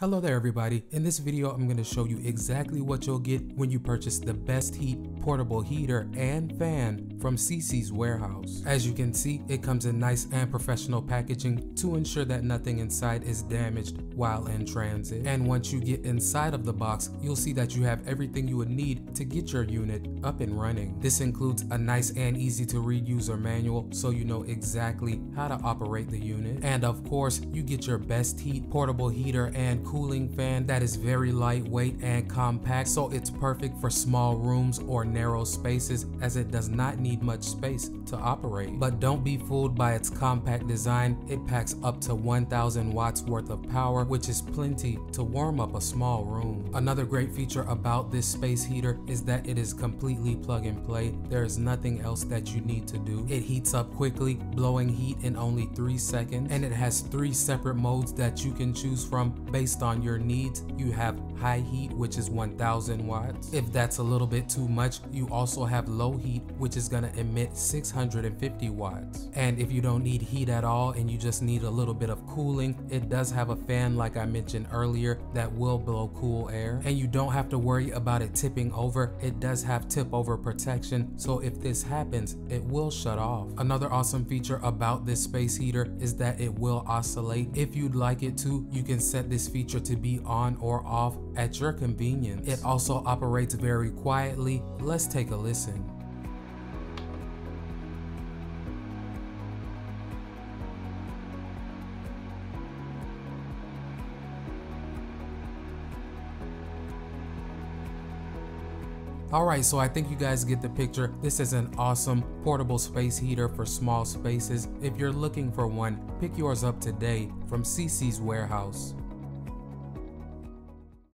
Hello there everybody, in this video I'm going to show you exactly what you'll get when you purchase the Best Heat portable heater and fan from Cece's warehouse. As you can see, it comes in nice and professional packaging to ensure that nothing inside is damaged while in transit. And once you get inside of the box, you'll see that you have everything you would need to get your unit up and running. This includes a nice and easy to read user manual so you know exactly how to operate the unit. And of course, you get your Best Heat portable heater and cooling fan that is very lightweight and compact so it's perfect for small rooms or narrow spaces as it does not need much space to operate. But don't be fooled by its compact design, it packs up to 1000 watts worth of power which is plenty to warm up a small room. Another great feature about this space heater is that it is completely plug and play. There is nothing else that you need to do. It heats up quickly, blowing heat in only 3 seconds and it has 3 separate modes that you can choose from based based on your needs, you have high heat, which is 1000 watts. If that's a little bit too much, you also have low heat, which is gonna emit 650 watts. And if you don't need heat at all and you just need a little bit of cooling, it does have a fan like I mentioned earlier that will blow cool air. And you don't have to worry about it tipping over. It does have tip over protection, so if this happens, it will shut off. Another awesome feature about this space heater is that it will oscillate. If you'd like it to, you can set this feature feature to be on or off at your convenience. It also operates very quietly. Let's take a listen. Alright, so I think you guys get the picture. This is an awesome portable space heater for small spaces. If you're looking for one, pick yours up today from Cece's warehouse.